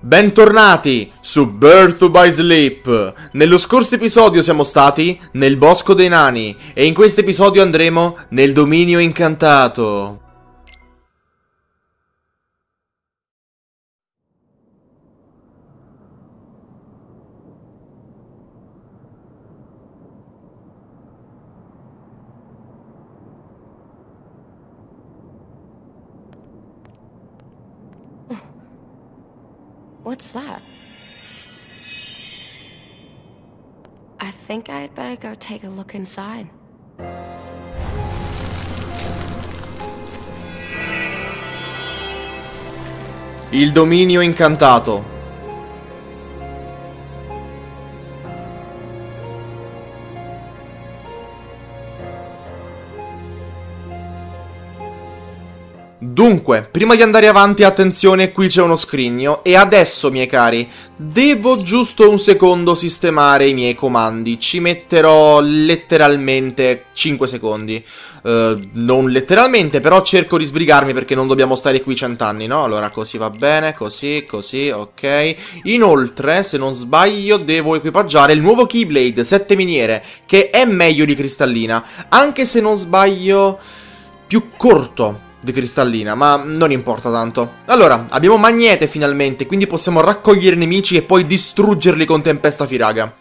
Bentornati su Birth by Sleep. Nello scorso episodio siamo stati nel Bosco dei Nani e in questo episodio andremo nel Dominio Incantato. What's that? I think I'd better go take a look inside. Il Dominio Incantato. Dunque, prima di andare avanti, attenzione, qui c'è uno scrigno. E adesso, miei cari, devo giusto un secondo sistemare i miei comandi. Ci metterò letteralmente 5 secondi. Uh, non letteralmente, però cerco di sbrigarmi perché non dobbiamo stare qui cent'anni, no? Allora, così va bene, così, così, ok. Inoltre, se non sbaglio, devo equipaggiare il nuovo Keyblade 7 miniere, che è meglio di Cristallina. Anche se non sbaglio, più corto di cristallina, ma non importa tanto. Allora, abbiamo magnete finalmente, quindi possiamo raccogliere nemici e poi distruggerli con tempesta firaga.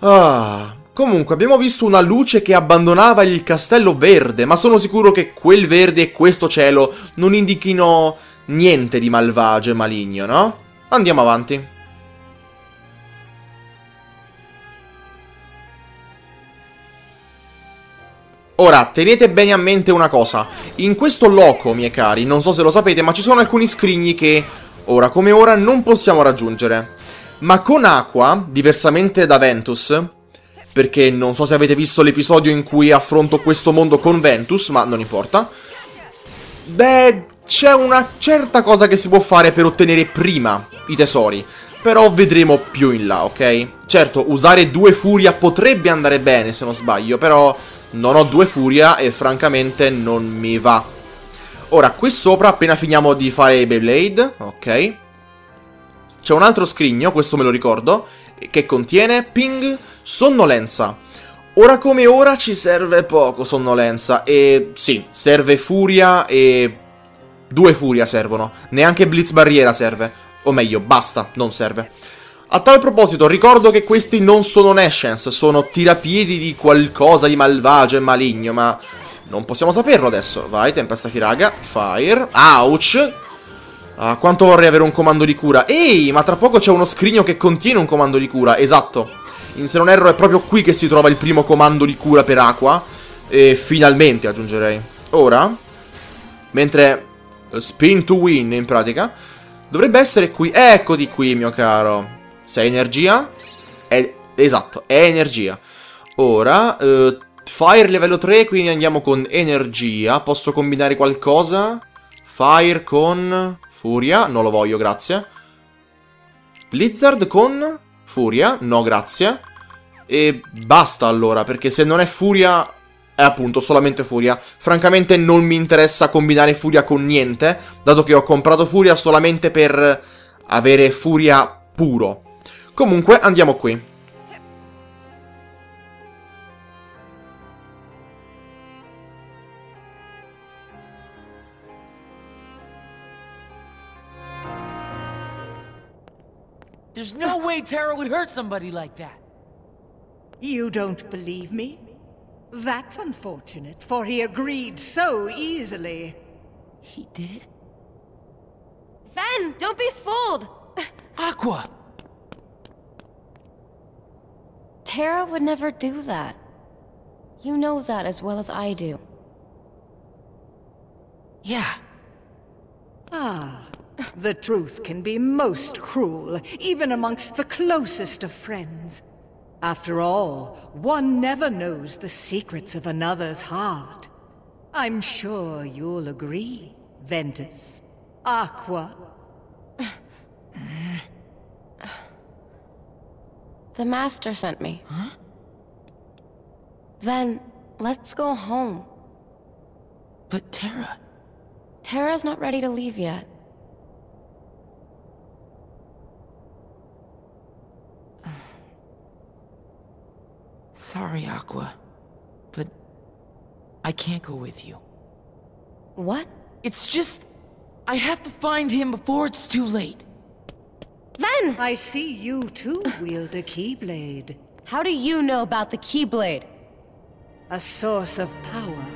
Ah... Comunque, abbiamo visto una luce che abbandonava il castello verde, ma sono sicuro che quel verde e questo cielo non indichino niente di malvagio e maligno, no? Andiamo avanti. Ora, tenete bene a mente una cosa. In questo loco, miei cari, non so se lo sapete, ma ci sono alcuni scrigni che, ora come ora, non possiamo raggiungere. Ma con Aqua, diversamente da Ventus, perché non so se avete visto l'episodio in cui affronto questo mondo con Ventus, ma non importa. Beh, c'è una certa cosa che si può fare per ottenere prima i tesori. Però vedremo più in là, ok? Certo, usare due furia potrebbe andare bene, se non sbaglio, però non ho due furia e francamente non mi va. Ora, qui sopra, appena finiamo di fare Beyblade, ok. C'è un altro scrigno, questo me lo ricordo, che contiene ping sonnolenza. Ora come ora ci serve poco sonnolenza e sì, serve furia e due furia servono. Neanche blitz barriera serve. O meglio, basta, non serve. A tal proposito, ricordo che questi non sono Nashens, sono tirapiedi di qualcosa di malvagio e maligno, ma non possiamo saperlo adesso. Vai, tempesta firaga, fire, ouch! Ah, quanto vorrei avere un comando di cura. Ehi, ma tra poco c'è uno scrigno che contiene un comando di cura, esatto. In se non erro è proprio qui che si trova il primo comando di cura per acqua. E finalmente aggiungerei. Ora, mentre spin to win in pratica, dovrebbe essere qui. Eccoti qui, mio caro. Sei energia? È, esatto, è energia. Ora, uh, Fire livello 3, quindi andiamo con energia. Posso combinare qualcosa? Fire con Furia, non lo voglio, grazie. Blizzard con Furia, no grazie. E basta allora, perché se non è Furia è appunto solamente Furia. Francamente non mi interessa combinare Furia con niente, dato che ho comprato Furia solamente per avere Furia puro. Comunque, andiamo qui. There's no way Tara would hurt somebody like that. You don't believe me? That's unfortunate, for he agreed so easily. He did? Ven, don't be fooled! Aqua! Tara would never do that. You know that as well as I do. Yeah. Ah, the truth can be most cruel, even amongst the closest of friends. After all, one never knows the secrets of another's heart. I'm sure you'll agree, Ventus. Aqua. The master sent me. Huh? Then, let's go home. But Tara... Tara's not ready to leave yet. Sorry, Aqua, but I can't go with you. What? It's just, I have to find him before it's too late. Ven! I see you too wield a Keyblade. How do you know about the Keyblade? A source of power.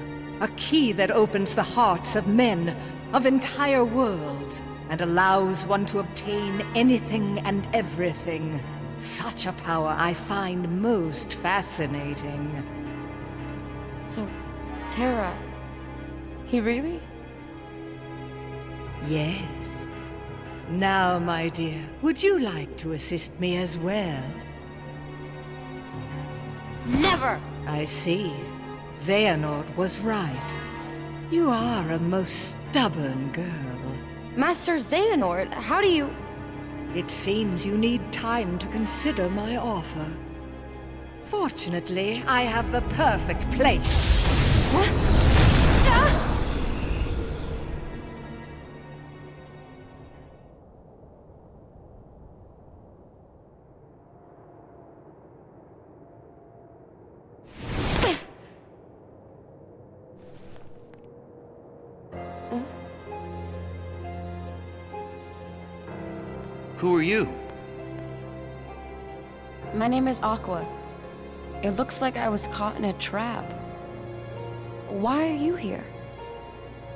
A key that opens the hearts of men, of entire worlds, and allows one to obtain anything and everything. Such a power I find most fascinating. So, Terra. He really? Yes. Now, my dear, would you like to assist me as well? Never! I see. Xehanort was right. You are a most stubborn girl. Master Xehanort, how do you. It seems you need time to consider my offer. Fortunately, I have the perfect place. Who are you? My name is Aqua. It looks like I was caught in a trap. Why are you here?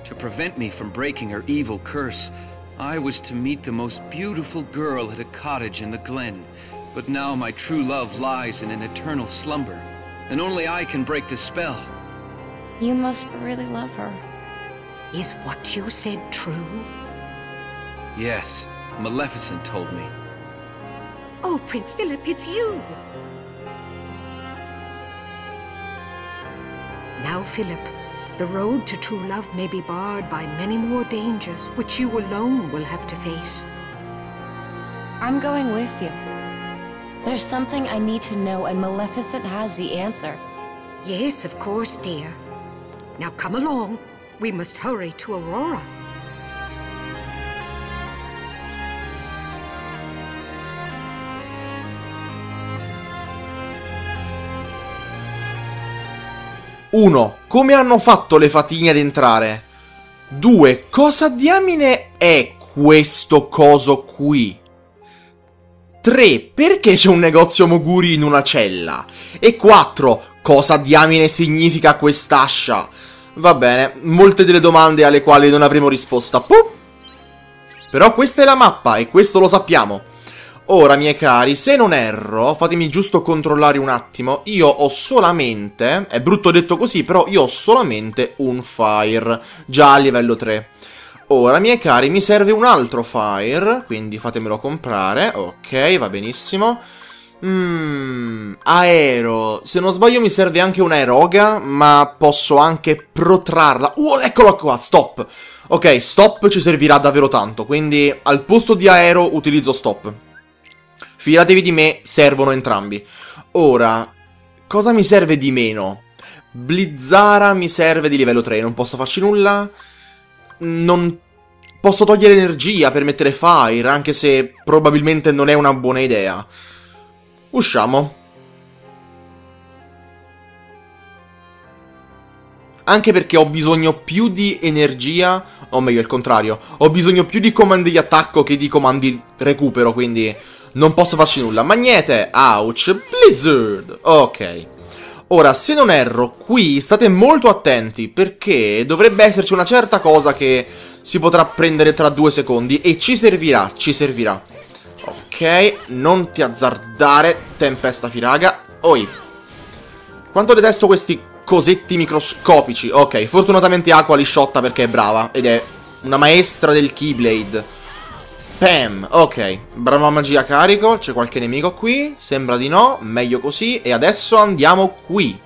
To prevent me from breaking her evil curse, I was to meet the most beautiful girl at a cottage in the glen. But now my true love lies in an eternal slumber, and only I can break the spell. You must really love her. Is what you said true? Yes, Maleficent told me. Oh, Prince Philip, it's you! Now, Philip, the road to true love may be barred by many more dangers, which you alone will have to face. I'm going with you. There's something I need to know, and Maleficent has the answer. Yes, of course, dear. Now come along. We must hurry to Aurora. Uno, come hanno fatto le fatine ad entrare? Due, cosa diamine è questo coso qui? 3. Perché c'è un negozio Moguri in una cella? E 4. Cosa diamine significa quest'ascia? Va bene, molte delle domande alle quali non avremo risposta. Puh. Però questa è la mappa e questo lo sappiamo. Ora, miei cari, se non erro, fatemi giusto controllare un attimo, io ho solamente, è brutto detto così, però io ho solamente un fire, già a livello 3. Ora, miei cari, mi serve un altro fire, quindi fatemelo comprare, ok, va benissimo. Mmm, aero, se non sbaglio mi serve anche un'aeroga, ma posso anche protrarla. Uh, eccolo qua, stop. Ok, stop ci servirà davvero tanto, quindi al posto di aero utilizzo stop. Fidatevi di me, servono entrambi. Ora, cosa mi serve di meno? Blizzara mi serve di livello 3, non posso farci nulla. Non posso togliere energia per mettere fire, anche se probabilmente non è una buona idea. Usciamo. Anche perché ho bisogno più di energia, o meglio il contrario, ho bisogno più di comandi di attacco che di comandi recupero, quindi non posso farci nulla. Magnete, ouch, Blizzard. Ok. Ora, se non erro, qui state molto attenti perché dovrebbe esserci una certa cosa che si potrà prendere tra due secondi e ci servirà, ci servirà. Ok, non ti azzardare, tempesta firaga. Oi. Quanto detesto questi cosetti microscopici. Ok, fortunatamente Aqua li sciotta perché è brava ed è una maestra del Keyblade. Pam, ok, brava magia carico, c'è qualche nemico qui? Sembra di no, meglio così. E adesso andiamo qui.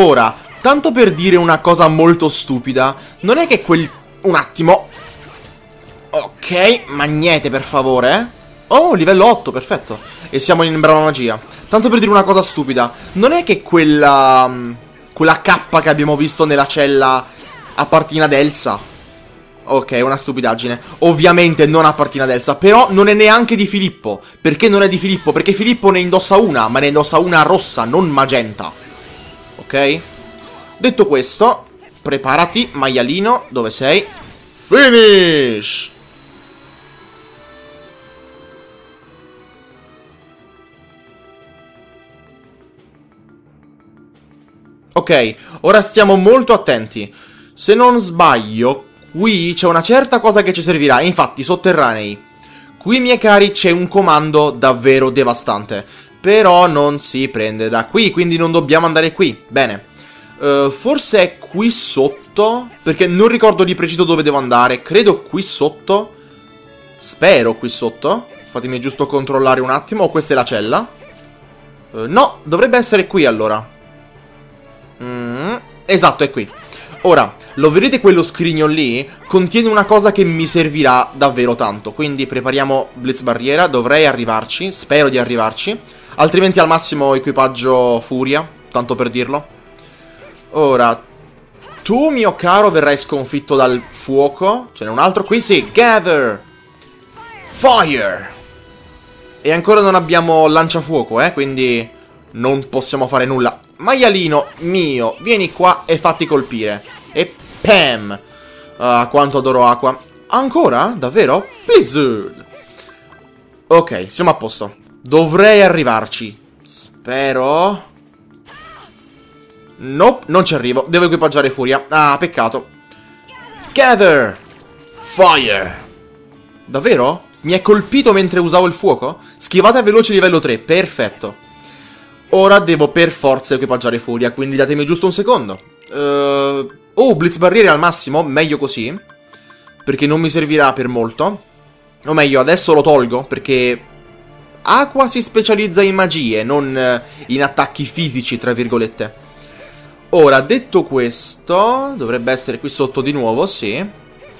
Ora, tanto per dire una cosa molto stupida, non è che quel... Un attimo. Ok, magnete per favore, eh. Oh, livello 8, perfetto. E siamo in brava magia. Tanto per dire una cosa stupida, non è che quella... mm, Quella K che abbiamo visto nella cella appartina ad Elsa. Ok, una stupidaggine. Ovviamente non appartiene ad Elsa, però non è neanche di Filippo. Perché non è di Filippo? Perché Filippo ne indossa una, ma ne indossa una rossa, non magenta. Ok? Detto questo, preparati, maialino, dove sei? Finish! Ok, ora stiamo molto attenti. Se non sbaglio, qui c'è una certa cosa che ci servirà, infatti, sotterranei. Qui, miei cari, c'è un comando davvero devastante. Però non si prende da qui, quindi non dobbiamo andare qui. Bene. Eh, forse è qui sotto, perché non ricordo di preciso dove devo andare. Credo qui sotto. Spero qui sotto. Fatemi giusto controllare un attimo. O questa è la cella? Eh, no, dovrebbe essere qui allora. Mm, esatto, è qui. Ora, lo vedete quello scrigno lì? Contiene una cosa che mi servirà davvero tanto. Quindi prepariamo Blitz Barriera. Dovrei arrivarci. Spero di arrivarci. Altrimenti al massimo equipaggio Furia. Tanto per dirlo. Ora, tu, mio caro, verrai sconfitto dal fuoco. Ce n'è un altro qui? Sì, Gather! Fire! E ancora non abbiamo lanciafuoco, eh? Quindi non possiamo fare nulla. Maialino mio, vieni qua e fatti colpire. E pam! Ah, quanto adoro acqua. Ancora? Davvero? Blizzard! Ok, siamo a posto. Dovrei arrivarci. Spero... Nope, non ci arrivo. Devo equipaggiare Furia. Ah, peccato. Gather! Fire! Davvero? Mi è colpito mentre usavo il fuoco? Schivata veloce livello 3, perfetto. Ora devo per forza equipaggiare Furia, quindi datemi giusto un secondo. Uh, oh, Blitz Barriere al massimo, meglio così. Perché non mi servirà per molto. O meglio, adesso lo tolgo, perché... Aqua si specializza in magie, non eh, in attacchi fisici, tra virgolette. Ora, detto questo, dovrebbe essere qui sotto di nuovo, sì.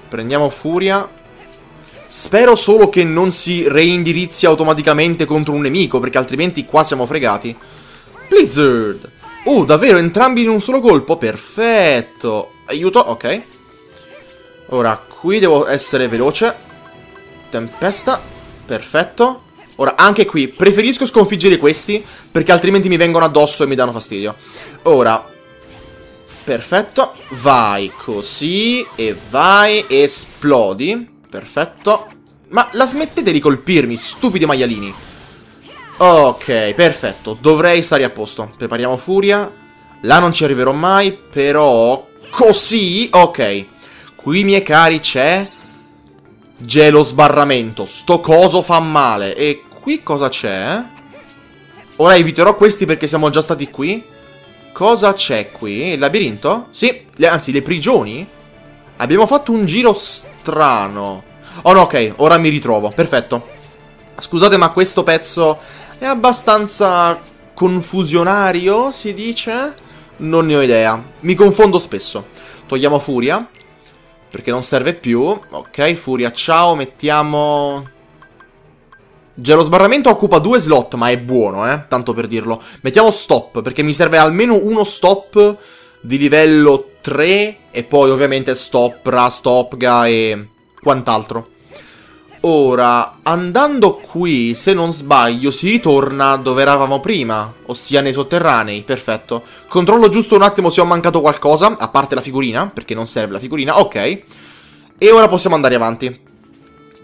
Prendiamo Furia. Spero solo che non si reindirizzi automaticamente contro un nemico, perché altrimenti qua siamo fregati. Blizzard! Oh, davvero, entrambi in un solo colpo? Perfetto! Aiuto, ok. Ora, qui devo essere veloce. Tempesta. Perfetto. Ora, anche qui, preferisco sconfiggere questi, perché altrimenti mi vengono addosso e mi danno fastidio. Ora, perfetto. Vai così, e vai, esplodi. Perfetto. Ma la smettete di colpirmi, stupidi maialini. Ok, perfetto. Dovrei stare a posto. Prepariamo Furia. Là non ci arriverò mai, però... Così? Ok. Qui, miei cari, c'è... Gelo sbarramento. Sto coso fa male. E qui cosa c'è? Ora eviterò questi perché siamo già stati qui. Cosa c'è qui? Il labirinto? Sì, le, anzi, le prigioni? Abbiamo fatto un giro strano. Oh no, ok, ora mi ritrovo. Perfetto. Scusate, ma questo pezzo è abbastanza confusionario, si dice? Non ne ho idea. Mi confondo spesso. Togliamo Furia. Perché non serve più. Ok, Furia, ciao. Mettiamo... Gelo sbarramento occupa due slot, ma è buono, eh. Tanto per dirlo. Mettiamo stop, perché mi serve almeno uno stop di livello 3. E poi ovviamente stop, ra, stopga e quant'altro. Ora, andando qui, se non sbaglio, si ritorna dove eravamo prima, ossia nei sotterranei, perfetto. Controllo giusto un attimo se ho mancato qualcosa, a parte la figurina, perché non serve la figurina, ok. E ora possiamo andare avanti.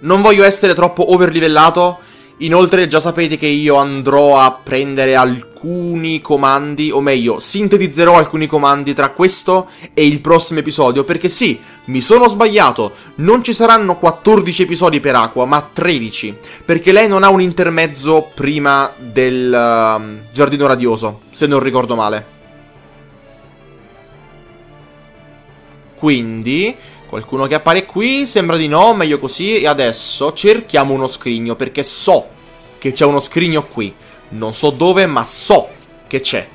Non voglio essere troppo overlivellato, inoltre già sapete che io andrò a prendere alcuni comandi, o meglio, sintetizzerò alcuni comandi tra questo e il prossimo episodio, perché sì, mi sono sbagliato, non ci saranno 14 episodi per Aqua, ma 13, perché lei non ha un intermezzo prima del uh, Giardino Radioso, se non ricordo male. Quindi, qualcuno che appare qui, sembra di no, meglio così, e adesso cerchiamo uno scrigno, perché so che c'è uno scrigno qui. Non so dove, ma so che c'è.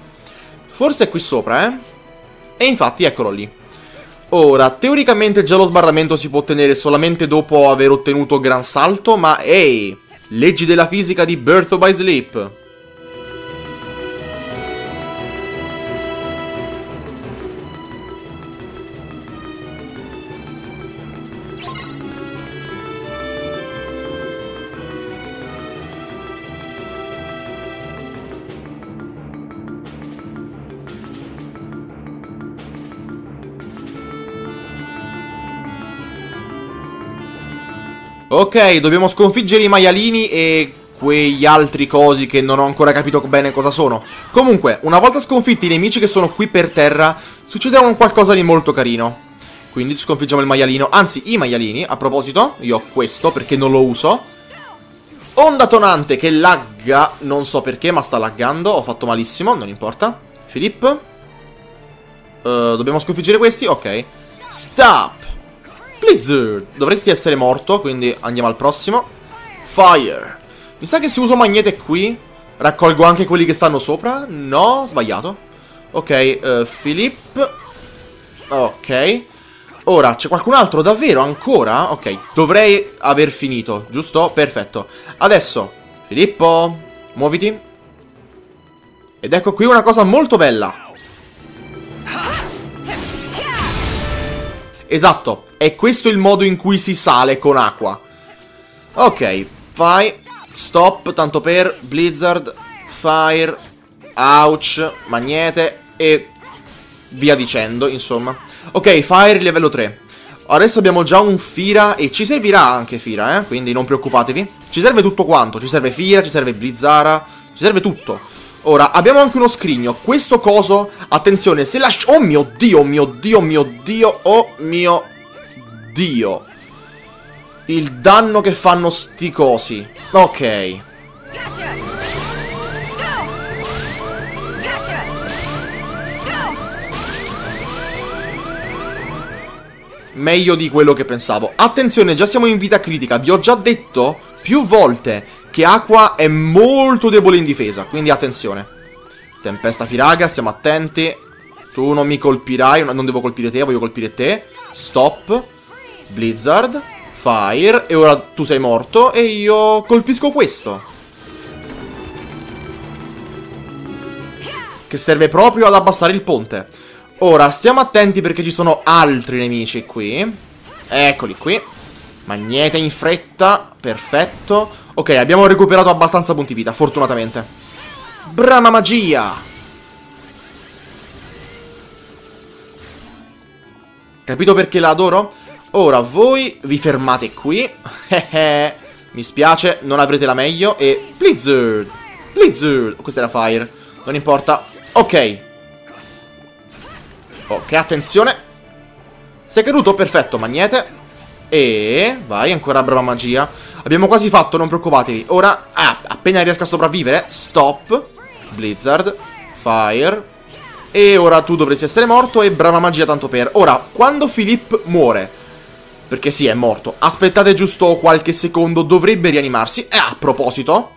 Forse è qui sopra, eh? E infatti eccolo lì. Ora, teoricamente già lo sbarramento si può ottenere solamente dopo aver ottenuto gran salto, ma ehi, leggi della fisica di Birth by Sleep. Ok, dobbiamo sconfiggere i maialini e quegli altri cosi che non ho ancora capito bene cosa sono. Comunque, una volta sconfitti i nemici che sono qui per terra, succederà un qualcosa di molto carino. Quindi sconfiggiamo il maialino, anzi i maialini, a proposito, io ho questo perché non lo uso. Onda tonante che lagga, non so perché ma sta laggando, ho fatto malissimo, non importa. Filippo. Uh, dobbiamo sconfiggere questi? Ok. Stop! Blizzard! Dovresti essere morto, quindi andiamo al prossimo. Fire! Mi sa che se uso magnete qui raccolgo anche quelli che stanno sopra. No, sbagliato. Ok, uh, Philip. Ok. Ora, c'è qualcun altro davvero ancora? Ok, dovrei aver finito, giusto? Perfetto. Adesso, Filippo, muoviti. Ed ecco qui una cosa molto bella. Esatto, è questo il modo in cui si sale con acqua. Ok, fai, stop, tanto per, blizzard, fire, ouch, magnete e via dicendo, insomma. Ok, fire livello 3. Adesso abbiamo già un Fira e ci servirà anche Fira, eh? Quindi non preoccupatevi. Ci serve tutto quanto, ci serve Fira, ci serve Blizzara, ci serve tutto. Ora, abbiamo anche uno scrigno. Questo coso, attenzione, se lascio... Oh mio Dio, mio Dio, mio Dio, oh mio Dio. Il danno che fanno sti cosi. Ok. Meglio di quello che pensavo. Attenzione, già siamo in vita critica. Vi ho già detto più volte che Aqua è molto debole in difesa, quindi attenzione. Tempesta Firaga, stiamo attenti. Tu non mi colpirai, non devo colpire te, voglio colpire te. Stop. Blizzard. Fire. E ora tu sei morto e io colpisco questo. Che serve proprio ad abbassare il ponte. Ora, stiamo attenti perché ci sono altri nemici qui. Eccoli qui. Magnete in fretta. Perfetto. Ok, abbiamo recuperato abbastanza punti vita, fortunatamente. Brama magia! Capito perché la adoro? Ora, voi vi fermate qui. Mi spiace, non avrete la meglio. E... Blizzard! Blizzard! Questa era Fire. Non importa. Ok. Ok, attenzione. Sei caduto? Perfetto, magnete. E... Vai, ancora brava magia. Abbiamo quasi fatto, non preoccupatevi. Ora, ah, appena riesco a sopravvivere, stop, Blizzard, Fire. E ora tu dovresti essere morto e brava magia tanto per. Ora, quando Philip muore, perché sì, è morto, aspettate giusto qualche secondo, dovrebbe rianimarsi. E a proposito...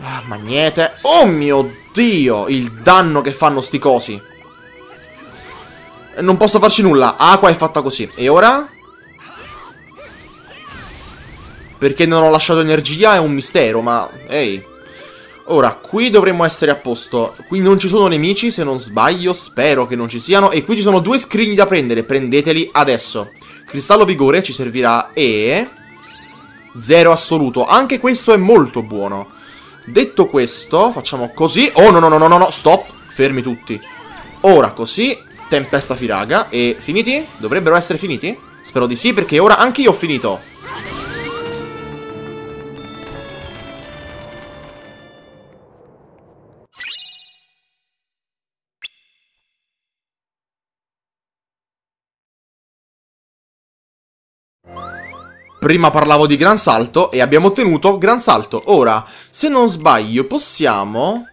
Ah, magnete. Oh mio Dio, il danno che fanno sti cosi. Non posso farci nulla, Aqua è fatta così. E ora? Perché non ho lasciato energia è un mistero, ma... Ehi. Ora, qui dovremmo essere a posto. Qui non ci sono nemici, se non sbaglio, spero che non ci siano. E qui ci sono due scrigni da prendere, prendeteli adesso. Cristallo vigore ci servirà e... Zero assoluto. Anche questo è molto buono. Detto questo, facciamo così. Oh, no, no, no, no, no, stop. Fermi tutti. Ora così, tempesta firaga. E finiti? Dovrebbero essere finiti? Spero di sì, perché ora anche io ho finito. Prima parlavo di gran salto e abbiamo ottenuto gran salto. Ora, se non sbaglio, possiamo...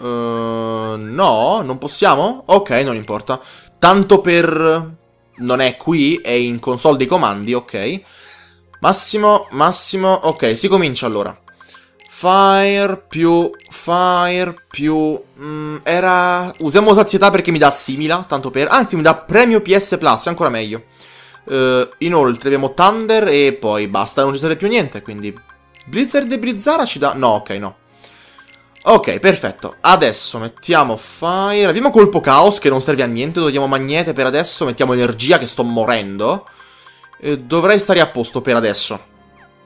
Uh, no, non possiamo? Ok, non importa. Tanto per... Non è qui, è in console dei comandi, ok. Massimo, massimo, ok, si comincia allora. Fire più... Fire più... mm, era... Usiamo sazietà perché mi dà simila, tanto per... Anzi, mi dà premio PS Plus, è ancora meglio. Eh, inoltre abbiamo Thunder e poi basta, non ci serve più niente, quindi... Blizzard e Blizzara ci dà... No, ok, no. Ok, perfetto. Adesso mettiamo Fire. Abbiamo colpo Chaos che non serve a niente. Togliamo Magnete per adesso. Mettiamo Energia che sto morendo. E dovrei stare a posto per adesso.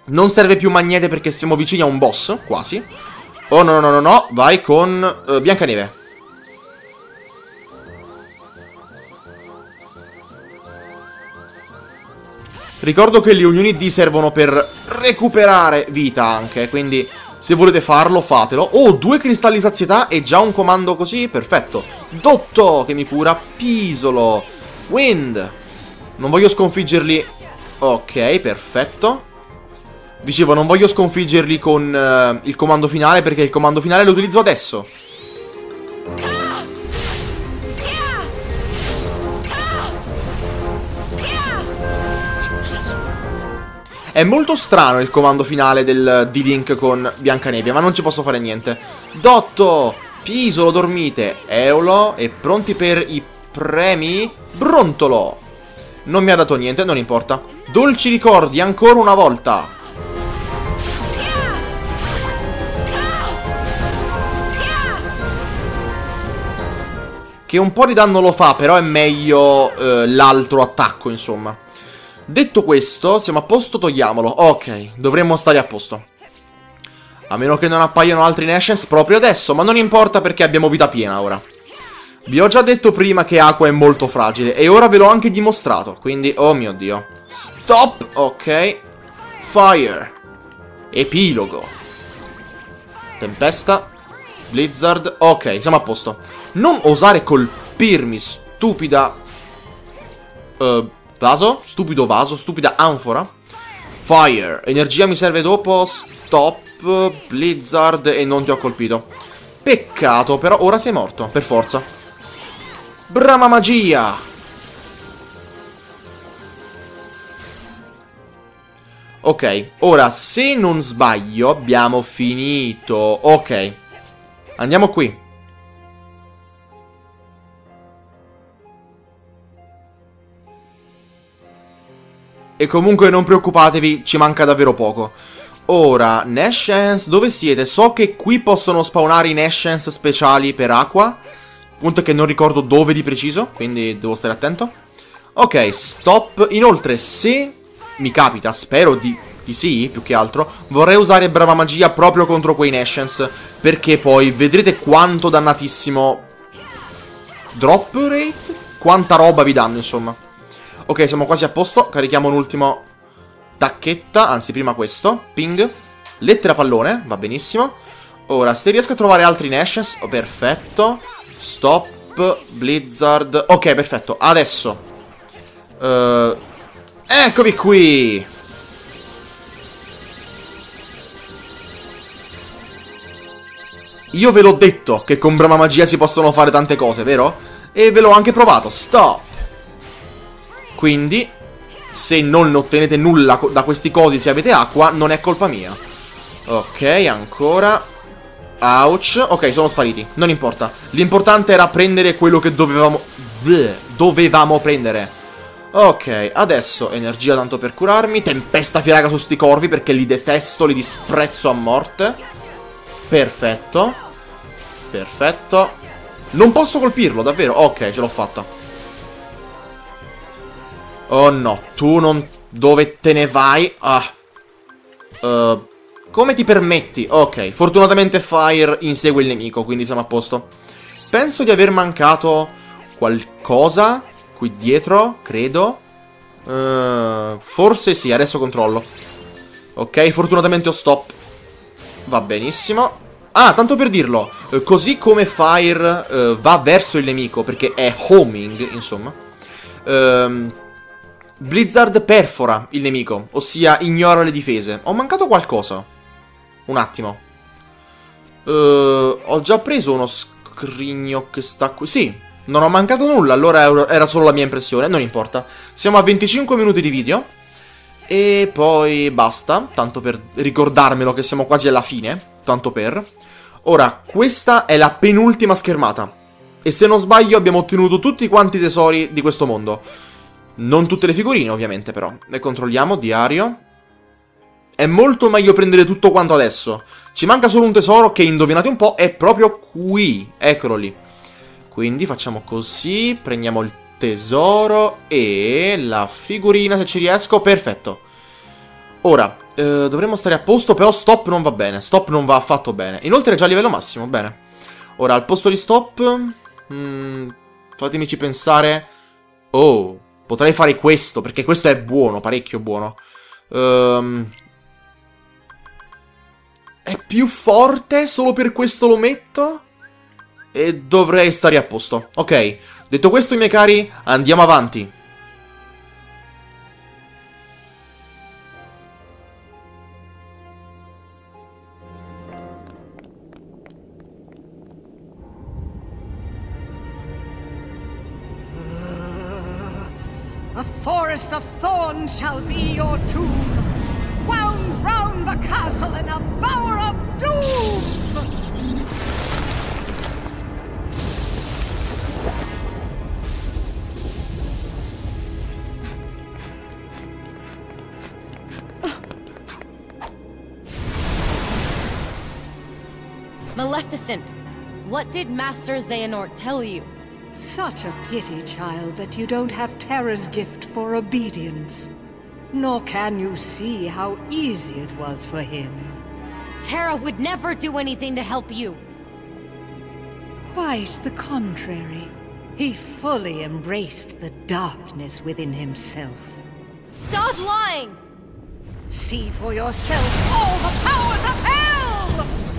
Non serve più Magnete perché siamo vicini a un boss, quasi. Oh no no no no, vai con uh, Biancaneve. Ricordo che le unioni D servono per recuperare vita anche, quindi se volete farlo fatelo. Oh, due cristalli sazietà e già un comando così, perfetto. Dotto che mi cura, Pisolo, Wind. Non voglio sconfiggerli. Ok, perfetto. Dicevo, non voglio sconfiggerli con uh, il comando finale perché il comando finale lo utilizzo adesso. È molto strano il comando finale del D-Link con Biancaneve, ma non ci posso fare niente. Dotto, Pisolo, dormite, Eolo e pronti per i premi? Brontolo! Non mi ha dato niente, non importa. Dolci ricordi ancora una volta. Che un po' di danno lo fa, però è meglio eh, l'altro attacco, insomma. Detto questo, siamo a posto, togliamolo. Ok, dovremmo stare a posto. A meno che non appaiano altri Nations proprio adesso, ma non importa perché abbiamo vita piena ora. Vi ho già detto prima che acqua è molto fragile e ora ve l'ho anche dimostrato, quindi, oh mio dio. Stop, ok. Fire. Epilogo. Tempesta. Blizzard. Ok, siamo a posto. Non osare colpirmi, stupida... Uh, Vaso? Stupido vaso? Stupida anfora? Fire. Energia mi serve dopo. Stop. Blizzard. E non ti ho colpito. Peccato, però ora sei morto. Per forza. Brama magia. Ok, ora se non sbaglio abbiamo finito. Ok. Andiamo qui. E comunque non preoccupatevi, ci manca davvero poco. Ora, Nashens, dove siete? So che qui possono spawnare i Nashens speciali per acqua. Punto che non ricordo dove di preciso, quindi devo stare attento. Ok, stop. Inoltre, se mi capita, spero di, di sì, più che altro, vorrei usare Brava Magia proprio contro quei Nashens. Perché poi vedrete quanto dannatissimo... Drop rate? Quanta roba vi danno, insomma. Ok, siamo quasi a posto. Carichiamo un ultimo tacchetta. Anzi, prima questo. Ping. Lettera pallone. Va benissimo. Ora, se riesco a trovare altri Nashes. Oh, perfetto. Stop. Blizzard. Ok, perfetto. Adesso. Uh, eccomi qui. Io ve l'ho detto che con Brama Magia si possono fare tante cose, vero? E ve l'ho anche provato. Stop. Quindi, se non ottenete nulla da questi cosi se avete acqua, non è colpa mia. Ok, ancora. Ouch. Ok, sono spariti. Non importa. L'importante era prendere quello che dovevamo... Dovevamo prendere. Ok, adesso energia tanto per curarmi. Tempesta fiaga su sti corvi perché li detesto, li disprezzo a morte. Perfetto. Perfetto. Non posso colpirlo, davvero? Ok, ce l'ho fatta. Oh no, tu non... Dove te ne vai? Ah. Uh, come ti permetti? Ok, fortunatamente Fire insegue il nemico, quindi siamo a posto. Penso di aver mancato qualcosa qui dietro, credo. Uh, forse sì, adesso controllo. Ok, fortunatamente ho stop. Va benissimo. Ah, tanto per dirlo, uh, così come Fire uh, va verso il nemico, perché è homing, insomma. Ehm... Blizzard perfora il nemico, ossia ignora le difese. Ho mancato qualcosa. Un attimo. Uh, ho già preso uno scrigno che sta qui. Sì, non ho mancato nulla, allora era solo la mia impressione, non importa. Siamo a 25 minuti di video. E poi basta, tanto per ricordarmelo che siamo quasi alla fine, tanto per. Ora, questa è la penultima schermata. E se non sbaglio abbiamo ottenuto tutti quanti i tesori di questo mondo. Non tutte le figurine, ovviamente, però. Ne controlliamo, diario. È molto meglio prendere tutto quanto adesso. Ci manca solo un tesoro che, indovinate un po', è proprio qui. Eccolo lì. Quindi facciamo così, prendiamo il tesoro e la figurina se ci riesco. Perfetto. Ora, eh, dovremmo stare a posto, però stop non va bene. Stop non va affatto bene. Inoltre è già a livello massimo, bene. Ora, al posto di stop... Mm, fatemici pensare... Oh, potrei fare questo, perché questo è buono, parecchio buono. Um, è più forte, solo per questo lo metto? E dovrei stare a posto. Ok, detto questo, miei cari, andiamo avanti. Master Xehanort tell you? Such a pity, child, that you don't have Terra's gift for obedience. Nor can you see how easy it was for him. Terra would never do anything to help you. Quite the contrary. He fully embraced the darkness within himself. Stop lying! See for yourself all the powers of hell!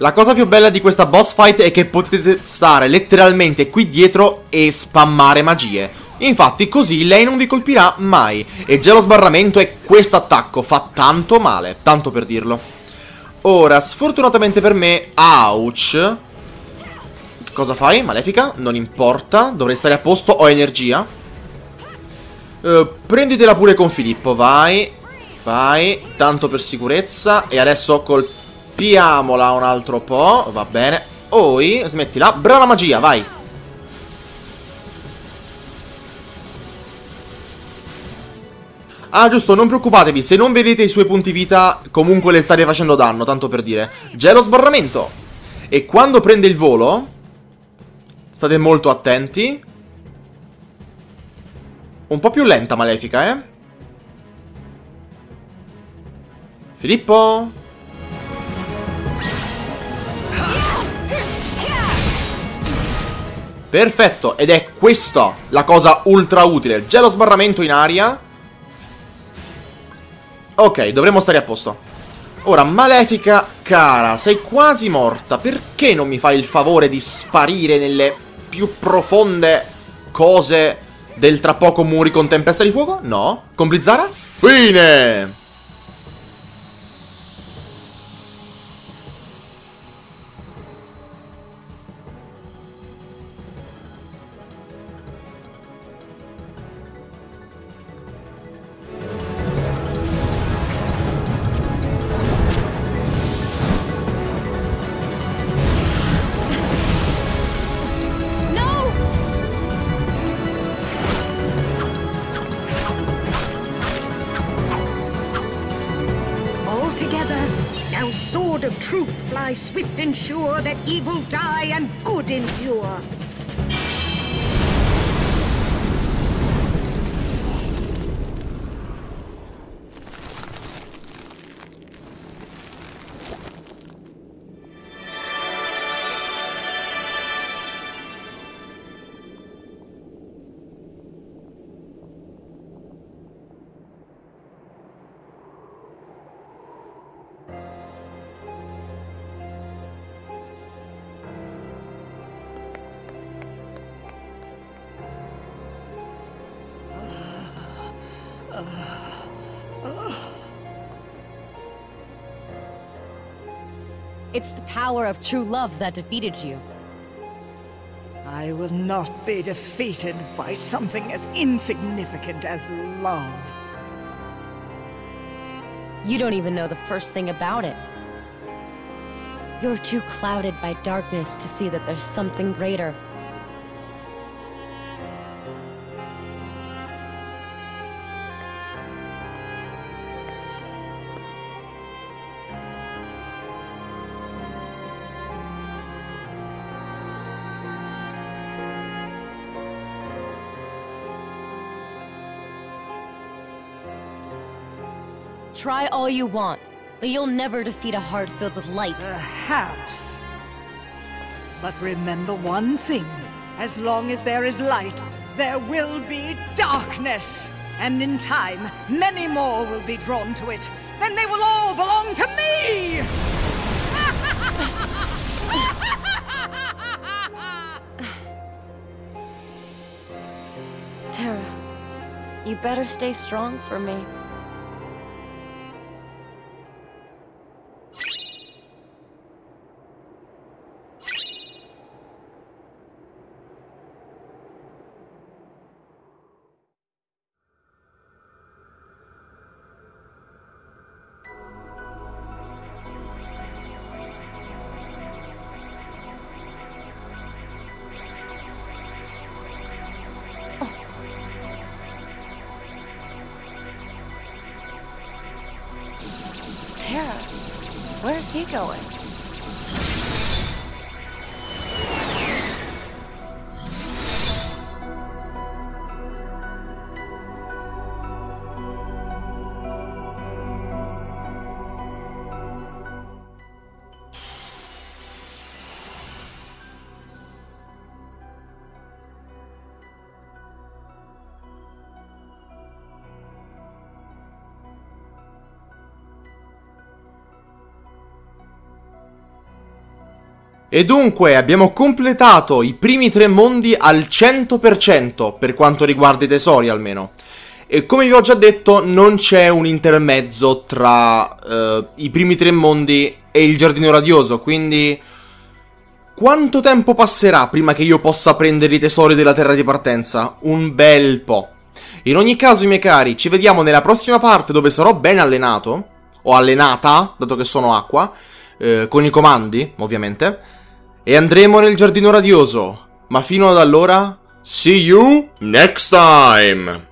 La cosa più bella di questa boss fight è che potete stare letteralmente qui dietro e spammare magie. Infatti così lei non vi colpirà mai. E già lo sbarramento è questo attacco, fa tanto male, tanto per dirlo. Ora, sfortunatamente per me, ouch. Cosa fai, Malefica? Non importa, dovrei stare a posto, ho energia. Eh, prenditela pure con Filippo, vai. Vai, tanto per sicurezza. E adesso colpiamola un altro po', va bene. Oi, smettila. Brava magia, vai. Ah, giusto, non preoccupatevi, se non vedete i suoi punti vita, comunque le state facendo danno, tanto per dire. Gelo sbarramento. E quando prende il volo, state molto attenti. Un po' più lenta, Malefica, eh? Filippo? Perfetto, ed è questa la cosa ultra utile. Gelo sbarramento in aria. Ok, dovremmo stare a posto. Ora, Malefica, cara, sei quasi morta. Perché non mi fai il favore di sparire nelle più profonde cose del tra poco muri con tempesta di fuoco? No? Con Blizzara? Fine! Swift and sure, that evil die and good endure. It's the power of true love that defeated you. I will not be defeated by something as insignificant as love. You don't even know the first thing about it. You're too clouded by darkness to see that there's something greater. All you want, but you'll never defeat a heart filled with light. Perhaps. But remember one thing. As long as there is light, there will be darkness. And in time, many more will be drawn to it. Then they will all belong to me! Tara, you better stay strong for me. He going? E dunque abbiamo completato i primi tre mondi al 100% per quanto riguarda i tesori almeno. E come vi ho già detto non c'è un intermezzo tra eh, i primi tre mondi e il giardino radioso, quindi... Quanto tempo passerà prima che io possa prendere i tesori della terra di partenza? Un bel po'. In ogni caso, miei cari, ci vediamo nella prossima parte dove sarò ben allenato, o allenata, dato che sono acqua, eh, con i comandi, ovviamente, e andremo nel giardino radioso. Ma fino ad allora, see you next time!